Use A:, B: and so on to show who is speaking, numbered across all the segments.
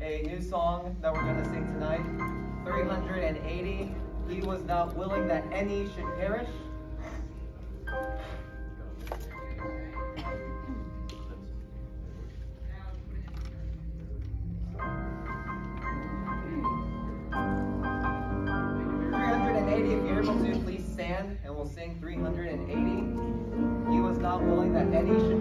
A: a new song that we're going to sing tonight 380. He was not willing that any should perish. If you're able to, please stand and we'll sing 380. He was not willing that any should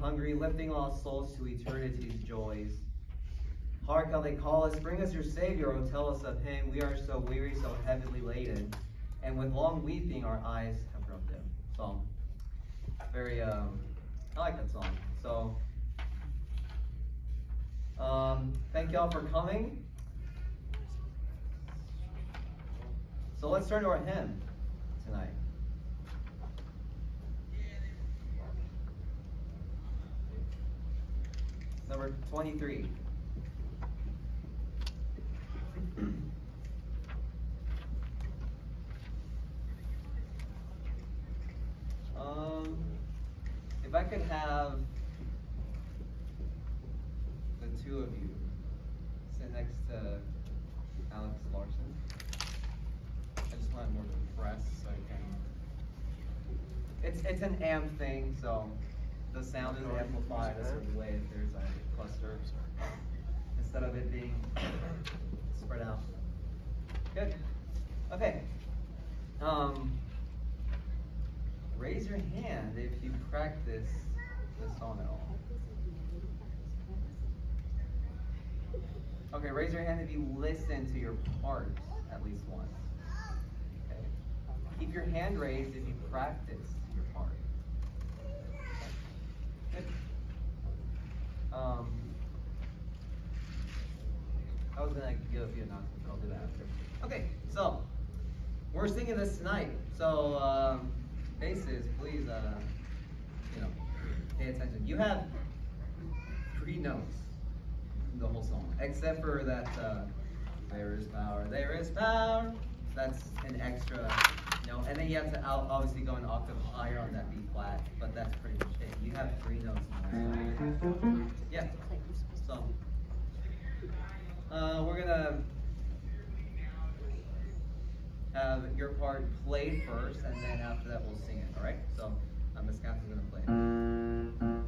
A: hungry, lifting lost souls to eternity's joys. Hark how they call us, bring us your Savior, oh tell us of him. We are so weary, so heavily laden, and with long weeping our eyes have grown dim. Song. Very, um, I like that song. So, um, thank y'all for coming. So let's turn to our hymn tonight. number 23. um, if I could have the two of you sit next to Alex Larson. I just want more press so I can. It's it's an amp thing, so the sound is amplified a certain way if there's a cluster instead of it being spread out. Good. Okay. Um, raise your hand if you practice this song at all. Okay, raise your hand if you listen to your part at least once. Okay. Keep your hand raised if you practice Um, I was gonna give a few announcements, I'll do that after. Okay, so we're singing this tonight. So um, basses, please, uh, you know, pay attention. You have three notes in the whole song, except for that. Uh, there is power. There is power. That's an extra note, and then you have to obviously go an octave higher on that B flat, but that's pretty much it. You have three notes. Yeah. So uh, we're gonna have your part played first, and then after that we'll sing it. All right? So uh, Miss Catherine's gonna play. Okay,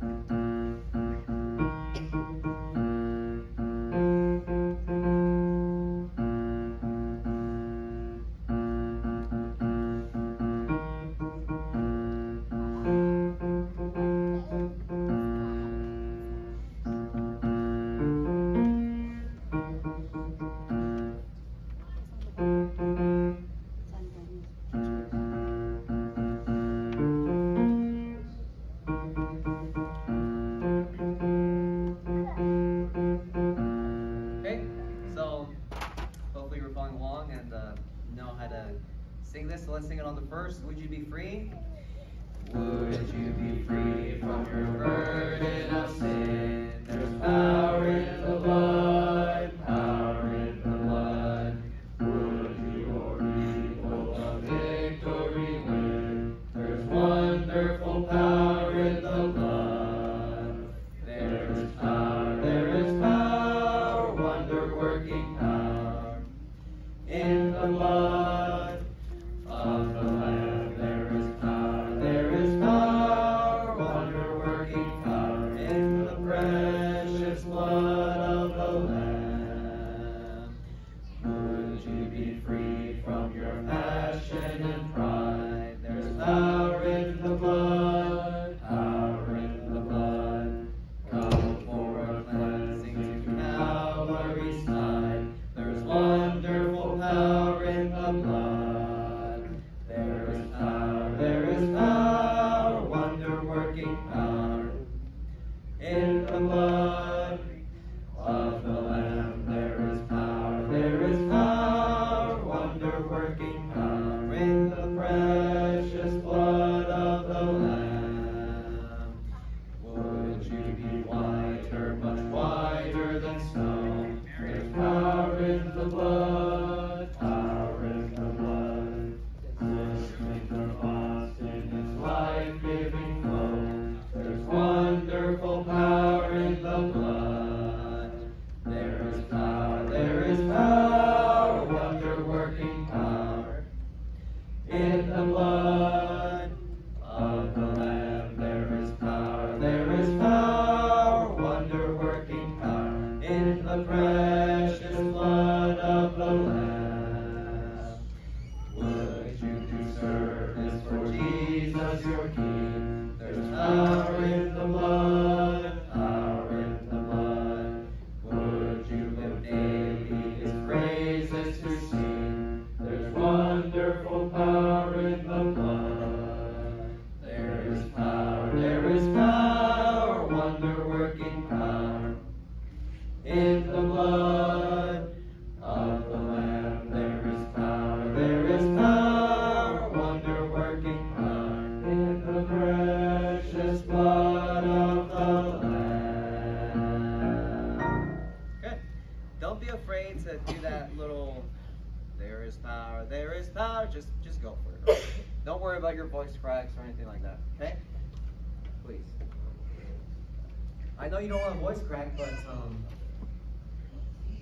A: you don't want a voice crack, but um,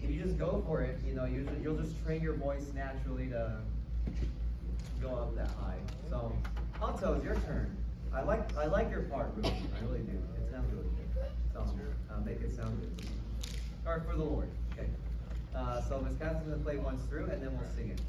A: if you just go for it, you know, you, you'll just train your voice naturally to go up that high. So, Alto, it's your turn. I like I like your part, Ruby. I really do. It sounds really good. So, uh, make it sound good. Or for the Lord. Okay. Uh, so, Miss Catherine's going to play once through, and then we'll sing it.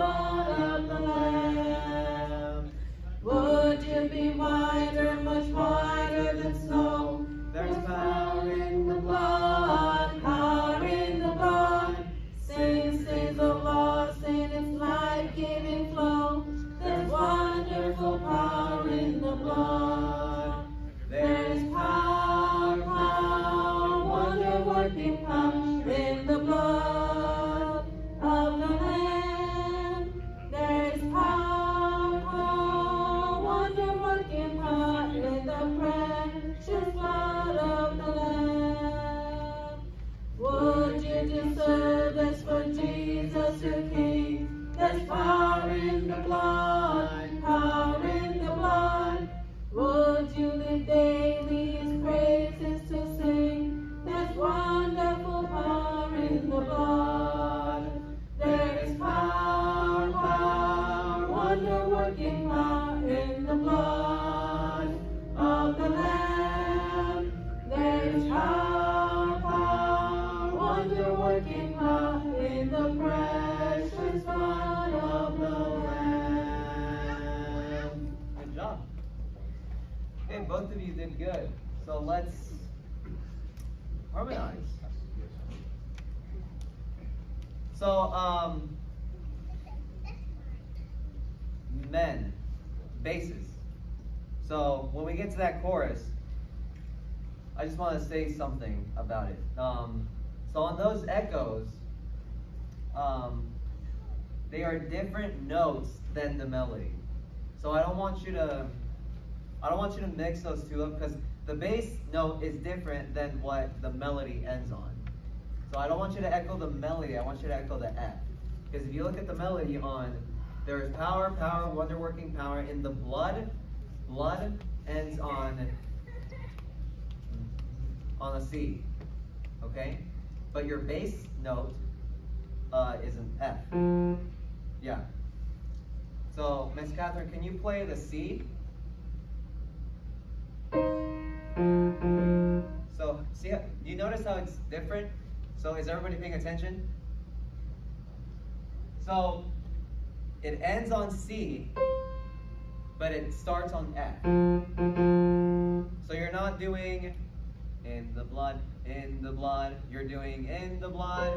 A: Precious that chorus, I just want to say something about it. Um, so on those echoes, um, they are different notes than the melody. So I don't want you to, I don't want you to mix those two up because the bass note is different than what the melody ends on. So I don't want you to echo the melody. I want you to echo the F. Because if you look at the melody on, there is power, power, wonder-working power in the blood. Blood ends on on a C. Okay? But your bass note uh, is an F. Yeah. So, Miss Catherine, can you play the C? So, see, you notice how it's different? So, is everybody paying attention? So, it ends on C, but it starts on F. So, you're not doing in the blood, in the blood. You're doing in the blood.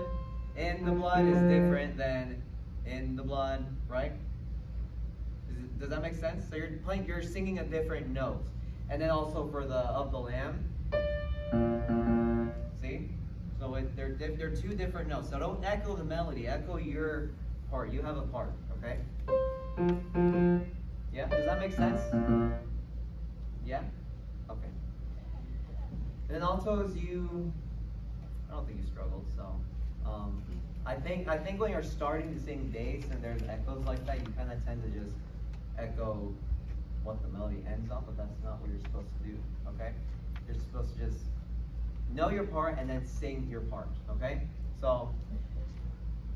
A: In the blood is different than in the blood, right? Does, that make sense? So you're playing, you're singing a different note. And then also for the of the lamb. See? So it, they're they're two different notes. So don't echo the melody. Echo your part. You have a part. Okay? Yeah. Does that make sense? Yeah. Okay. And then altos, you. I don't think you struggled. So. Um, I think I think when you're starting to sing bass and there's echoes like that, you kind of tend to just echo what the melody ends on, but that's not what you're supposed to do. Okay? You're supposed to just know your part and then sing your part. Okay? So.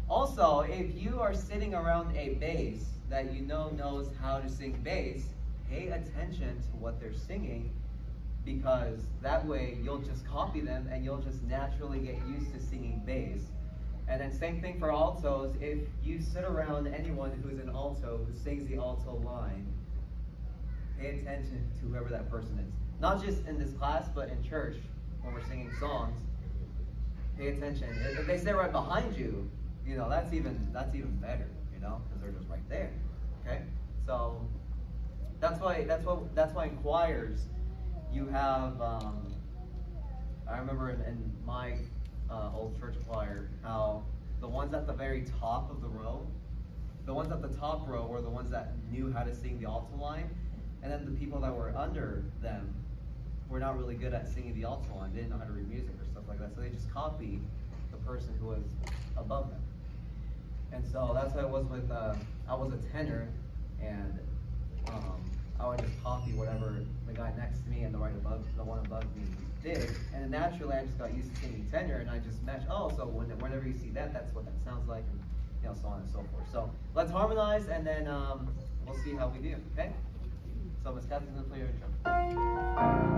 A: Also, if you are sitting around a bass that you know knows how to sing bass, pay attention to what they're singing because that way you'll just copy them and you'll just naturally get used to singing bass. And then same thing for altos. If you sit around anyone who's an alto who sings the alto line, pay attention to whoever that person is. Not just in this class, but in church when we're singing songs. Pay attention. If they sit right behind you, you know that's even that's even better. You know, because they're just right there. Okay, so that's why that's what that's why in choirs you have. Um, I remember in, in my uh, old church choir how the ones at the very top of the row, the ones at the top row were the ones that knew how to sing the alto line, and then the people that were under them were not really good at singing the alto line. They didn't know how to read music or stuff like that, so they just copied the person who was above them. And so that's how it was with, uh, I was a tenor, and um, I would just copy whatever the guy next to me and the right above, the one above me did. And naturally, I just got used to singing tenor, and I just matched. Oh, so when, whenever you see that, that's what that sounds like, and you know, so on and so forth. So let's harmonize, and then um, we'll see how we do. Okay? So Miss Kathy's gonna play your intro.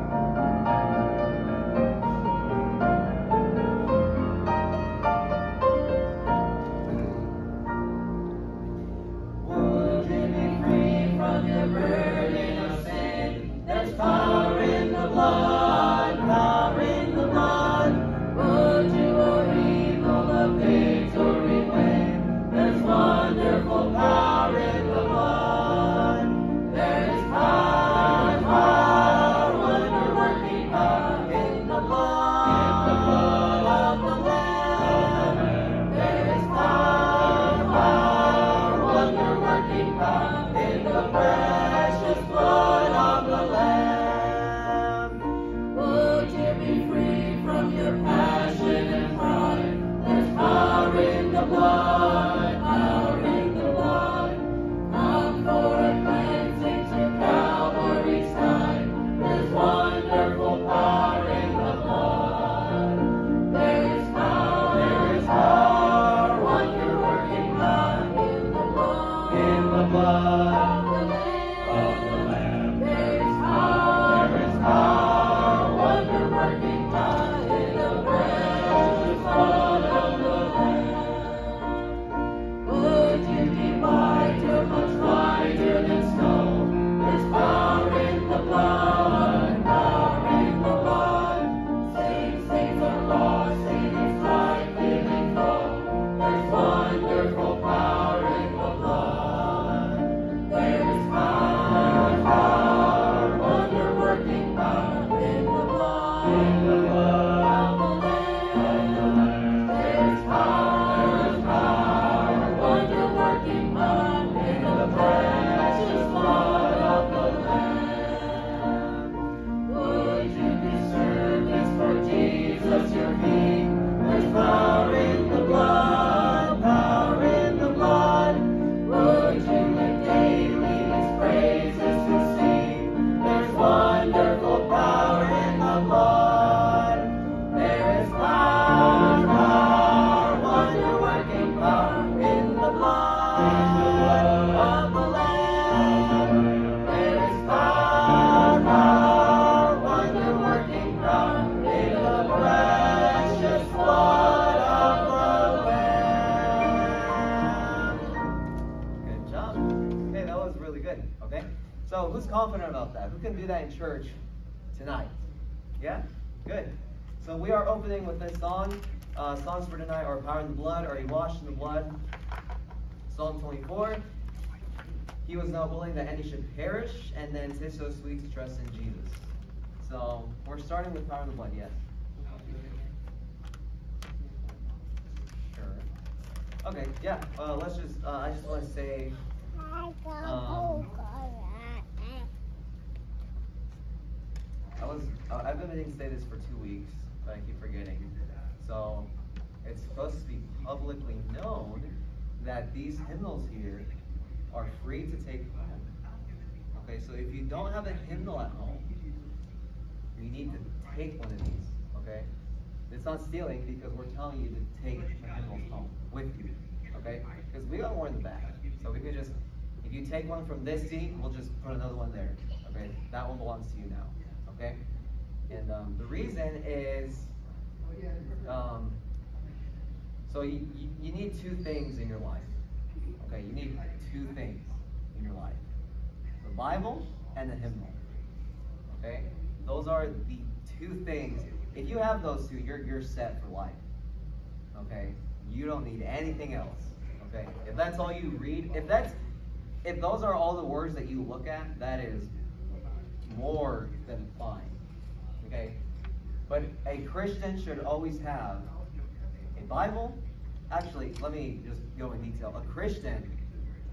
A: So we are opening with this song. Uh, songs for tonight are Power in the Blood, Are You Washed in the Blood? Psalm 24. He was not willing that any should perish, and then Tis So Sweet to Trust in Jesus. So we're starting with Power in the Blood, yes? Sure. Okay, yeah. Uh, let's just, uh, I just want to say, um, I was, uh, I've been meaning to say this for two weeks, I keep forgetting. So, it's supposed to be publicly known that these hymnals here are free to take home. Okay, so if you don't have a hymnal at home, you need to take one of these, okay? It's not stealing because we're telling you to take the hymnals home with you, okay? Because we got more in the back, so we could just, if you take one from this seat, we'll just put another one there. Okay, that one belongs to you now. Okay, and um, the reason is, um, so you, you, need two things in your life. Okay, you need two things in your life: the Bible and the hymnal. Okay, those are the two things. If you have those two, you're you're set for life. Okay, you don't need anything else. Okay, if that's all you read, if that's if those are all the words that you look at, that is more than fine. Okay? But a Christian should always have a Bible. Actually, let me just go in detail. A Christian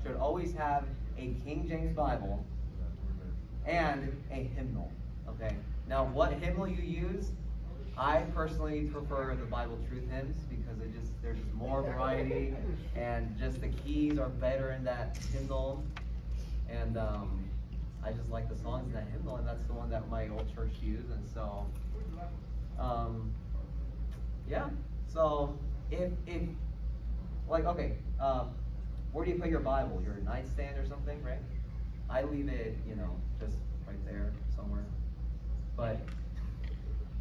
A: should always have a King James Bible and a hymnal. Okay? Now, what hymnal you use, I personally prefer the Bible Truth hymns because it just there's just more variety and just the keys are better in that hymnal. And um, I just like the songs in that hymnal, and that's the one that my old church used. And so, um, yeah. So if if like okay, um, where do you put your Bible? Your nightstand or something, right? I leave it, you know, just right there somewhere. But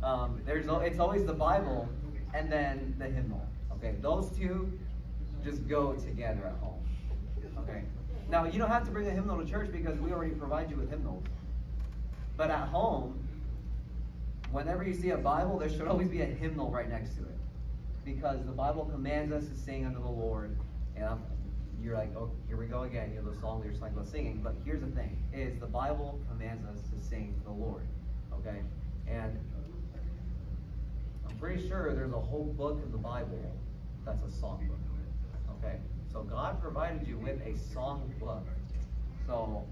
A: um, there's no, it's always the Bible and then the hymnal. Okay, those two just go together at home. Okay. Now you don't have to bring a hymnal to church because we already provide you with hymnals. But at home, whenever you see a Bible, there should always be a hymnal right next to it. Because the Bible commands us to sing unto the Lord. And I'm, you're like, oh, here we go again. You know, the song we were singing. But here's the thing: is the Bible commands us to sing to the Lord. Okay, and I'm pretty sure there's a whole book in the Bible that's a song book. Okay, so God provided you with a song book. So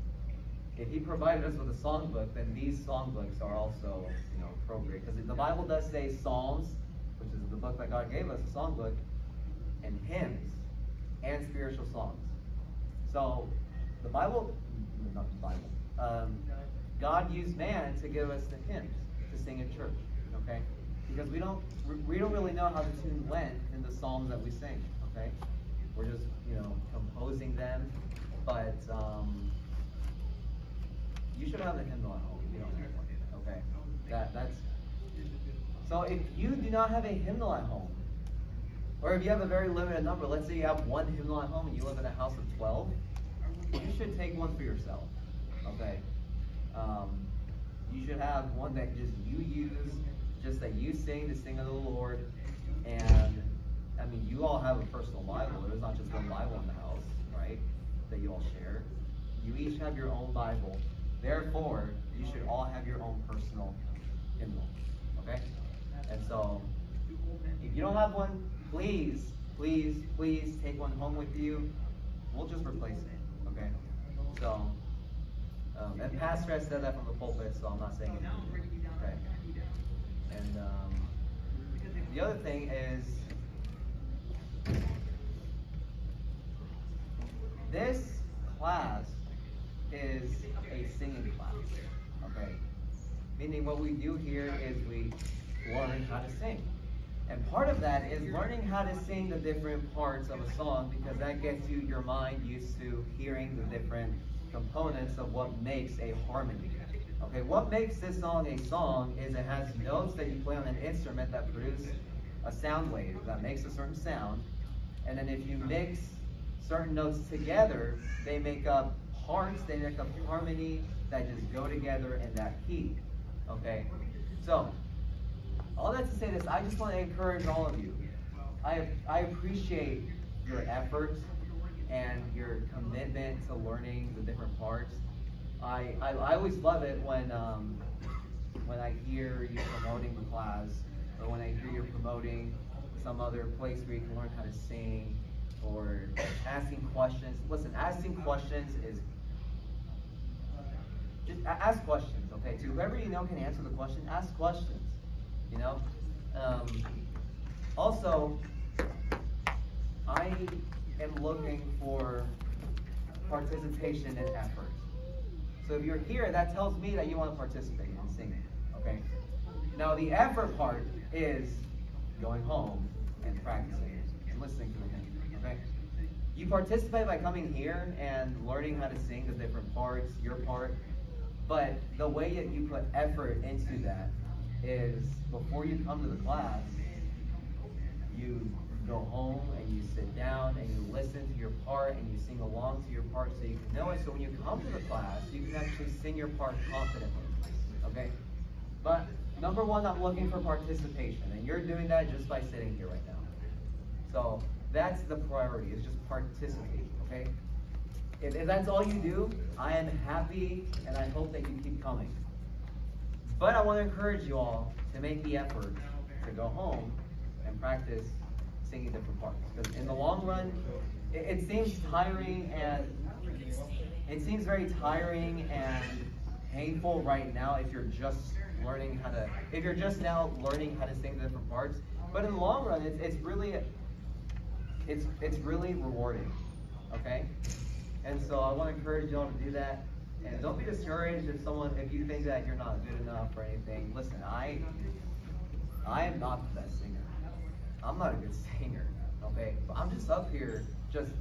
A: if He provided us with a song book, then these song books are also, you know, appropriate. Because the Bible does say Psalms, which is the book that God gave us, a song book, and hymns and spiritual songs. So the Bible, not the Bible, um, God used man to give us the hymns to sing in church. Okay, because we don't we don't really know how the tune went in the psalms that we sing. Okay, we're just you know composing them, but um, you should have a hymnal at home. You don't have one. Okay, that that's. So if you do not have a hymnal at home, or if you have a very limited number, let's say you have one hymnal at home and you live in a house of 12, you should take one for yourself. Okay? Um, you should have one that just you use, just that you sing to sing of the Lord. And, I mean, you all have a personal Bible. There's not just one Bible in the house, right? That you all share. You each have your own Bible. Therefore, you should all have your own personal hymnal. Okay? And so, if you don't have one, please, please, please take one home with you. We'll just replace it. Okay? So, um, and Pastor has said that from the pulpit, so I'm not saying it. Okay? And um, the other thing is, this class is a singing class. Okay? Meaning what we do here is we learn how to sing. And part of that is learning how to sing the different parts of a song because that gets you your mind used to hearing the different components of what makes a harmony. Okay, what makes this song a song is it has notes that you play on an instrument that produce a sound wave that makes a certain sound. And then if you mix certain notes together, they make up parts, they make up harmony that just go together in that key. Okay? So, all that to say this, I just want to encourage all of you. I, I appreciate your efforts and your commitment to learning the different parts. I, I, I always love it when um, when I hear you promoting the class or when I hear you're promoting some other place where you can learn how to sing or asking questions. Listen, asking questions is just ask questions, okay? To whoever you know can answer the question, ask questions. You know? Um, also, I am looking for participation and effort. So if you're here, that tells me that you want to participate in singing. Okay? Now the effort part is going home and practicing and listening to the hymn. You participate by coming here and learning how to sing the different parts, your part. But the way that you put effort into that is before you come to the class, you go home and you sit down and you listen to your part and you sing along to your part so you can know it. So when you come to the class, you can actually sing your part confidently. Okay? But number one, I'm looking for participation, and you're doing that just by sitting here right now. So that's the priority, is just participate, okay? If, if that's all you do, I am happy and I hope that you keep coming. But I want to encourage you all to make the effort to go home and practice singing different parts. Because in the long run, it, it seems tiring and it seems very tiring and painful right now if you're just learning how to, if you're just now learning how to sing the different parts. But in the long run, it's, it's really, it's, it's really rewarding, okay? And so I want to encourage y'all to do that. And don't be discouraged if someone, if you think that you're not good enough or anything. Listen, I, I am not the best singer. I'm not a good singer, okay? But I'm just up here, just,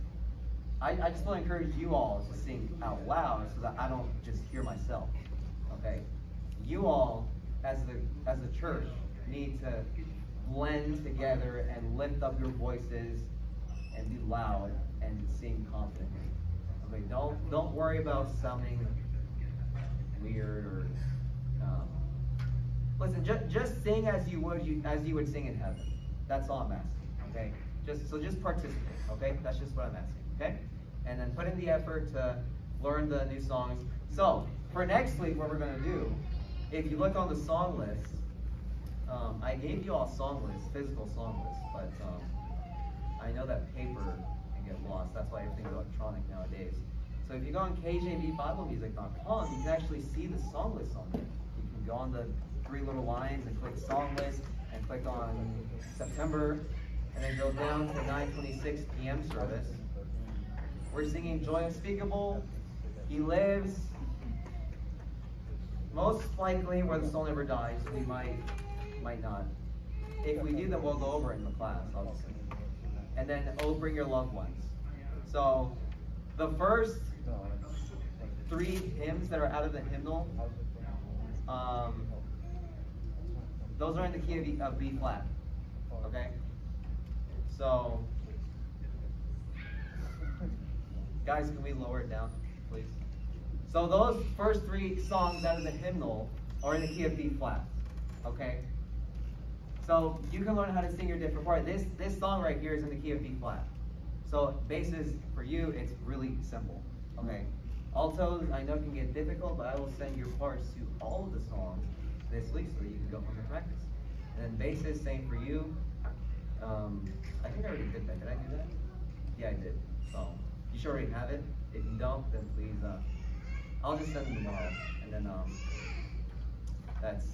A: I, I just want to encourage you all to sing out loud so that I don't just hear myself, okay? You all, as the, as the church, need to blend together and lift up your voices and be loud and sing confidently. Okay, don't don't worry about sounding weird or um, listen. Just just sing as you would you as you would sing in heaven. That's all I'm asking. Okay, just so just participate. Okay, that's just what I'm asking. Okay, and then put in the effort to learn the new songs. So for next week, what we're gonna do, if you look on the song list, um, I gave you all song lists, physical song lists, but um, I know that paper can get lost. That's why everything's electronic nowadays. So if you go on kjvbiblemusic.com, you can actually see the song list on there. You can go on the three little lines and click song list and click on September and then go down to the 9:26 p.m. service. We're singing Joy Unspeakable. He lives. Most likely, where the soul never dies. We might, might not. If we do, then we'll go over in the class, obviously. And then, oh, bring your loved ones. So, the first three hymns that are out of the hymnal, um, those are in the key of B, of B flat. Okay? So, guys, can we lower it down, please? So those first three songs out of the hymnal are in the key of B flat. Okay? So you can learn how to sing your different part. This this song right here is in the key of B flat. So basses for you, it's really simple. Okay? Altos, I know can get difficult, but I will send your parts to all of the songs this week so that you can go home and practice. And then basses, same for you. Um, I think I already did that. Did I do that? Yeah, I did. So you should already have it. If you don't, then please, uh, I'll just send them tomorrow. And then um, that's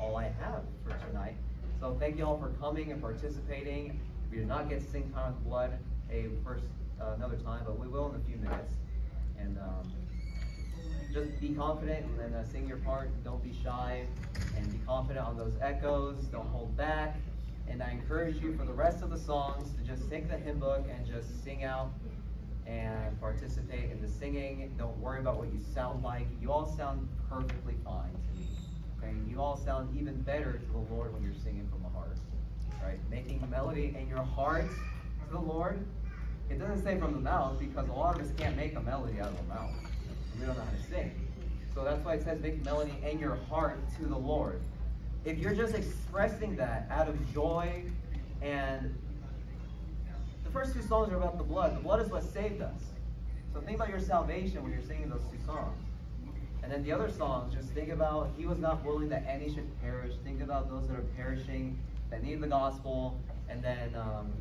A: all I have for tonight. So thank you all for coming and participating. We did not get to sing Time with Blood a first uh, another time, but we will in a few minutes. And um, just be confident and then uh, sing your part. Don't be shy and be confident on those echoes. Don't hold back. And I encourage you for the rest of the songs to just take the hymn book and just sing out and participate in the singing. Don't worry about what you sound like. You all sound perfectly fine Okay? You all sound even better to the Lord when you're singing from the heart. Right? Making melody in your heart to the Lord. It doesn't say from the mouth because a lot of us can't make a melody out of the mouth. We don't know how to sing. So that's why it says make melody in your heart to the Lord. If you're just expressing that out of joy and the first two songs are about the blood. The blood is what saved us. So think about your salvation when you're singing those two songs. And then the other songs, just think about He was not willing that any should perish. Think about those that are perishing, that need the gospel. And then um,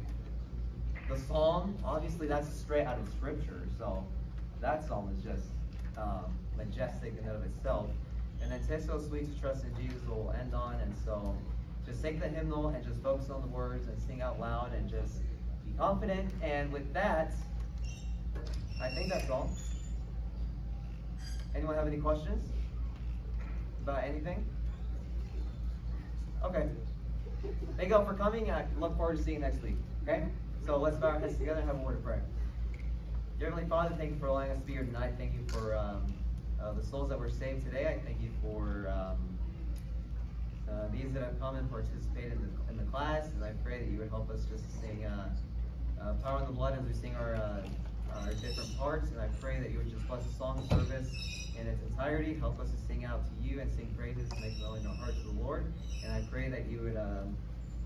A: the psalm, obviously that's straight out of scripture. So that psalm is just um, majestic in and of itself. And then Tis So Sweet to Trust in Jesus will end on. And so just take the hymnal and just focus on the words and sing out loud and just be confident. And with that, I think that's all. Anyone have any questions about anything? Okay. Thank you all for coming. I look forward to seeing you next week. Okay? So let's bow our heads together and have a word of prayer. Dear Heavenly Father, thank you for allowing us to be here tonight. Thank you for um, uh, the souls that were saved today. I thank you for um, uh, these that have come and participated in the, in the class. And I pray that you would help us just sing uh, uh, Power in the Blood as we sing our, uh, our different parts. And I pray that you would just bless the song service in its entirety. Help us to sing out to you and sing praises to make melody in our hearts to the Lord. And I pray that you would um,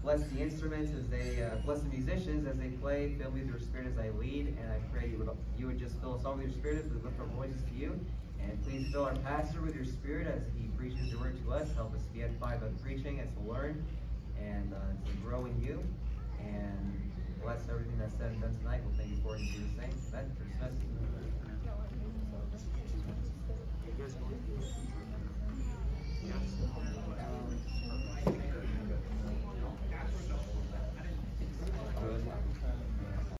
A: bless the instruments as they, uh, bless the musicians as they play. Fill me with your spirit as I lead. And I pray you would, you would just fill us all with your spirit as we lift our voices to you. And please fill our pastor with your spirit as he preaches your word to us. Help us to be edified by the preaching and to learn and uh, to grow in you. And bless everything that's said and done tonight. We'll thank you for it Do the same. Amen.
B: Yes.